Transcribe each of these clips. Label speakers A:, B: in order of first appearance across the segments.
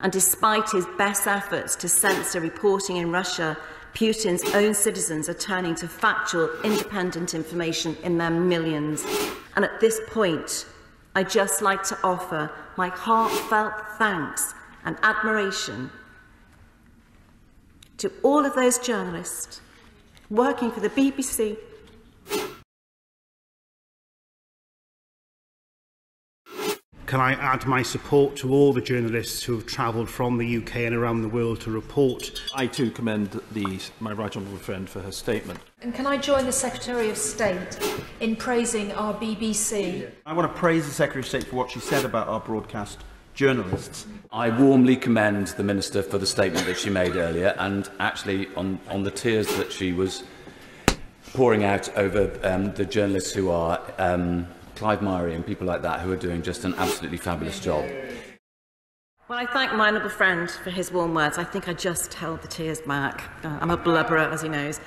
A: And despite his best efforts to censor reporting in Russia, Putin's own citizens are turning to factual, independent information in their millions. And at this point, I'd just like to offer my heartfelt thanks and admiration to all of those journalists working for the BBC,
B: Can I add my support to all the journalists who have travelled from the UK and around the world to report?
C: I too commend the, my right honourable friend for her statement.
D: And can I join the Secretary of State in praising our BBC?
E: I want to praise the Secretary of State for what she said about our broadcast journalists.
F: I warmly commend the Minister for the statement that she made earlier and actually on, on the tears that she was pouring out over um, the journalists who are um, Clive Myrie and people like that who are doing just an absolutely fabulous job.
A: Well, I thank my noble friend for his warm words. I think I just held the tears back. Uh, I'm a blubberer, as he knows.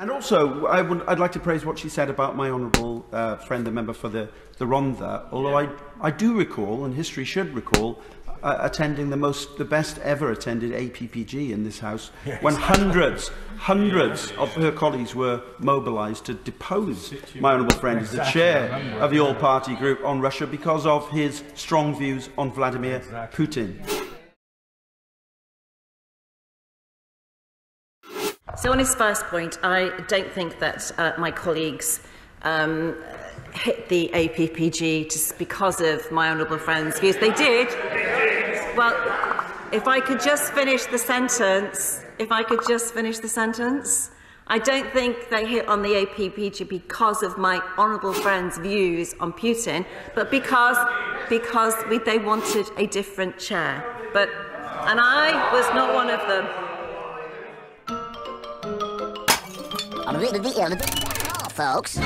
E: And also, I would, I'd like to praise what she said about my honourable uh, friend, the member for the, the Rhondda, although yeah. I, I do recall, and history should recall, uh, attending the most, the best ever attended APPG in this House, yes. when hundreds, hundreds of her colleagues were mobilised to depose my honourable friend as the chair of the all-party group on Russia because of his strong views on Vladimir Putin.
A: So on his first point, I don't think that uh, my colleagues um, hit the APPG just because of my honourable friend's views. They did. Well, if I could just finish the sentence, if I could just finish the sentence. I don't think they hit on the APPG because of my honourable friend's views on Putin, but because, because we, they wanted a different chair. But, and I was not one of them.
G: folks.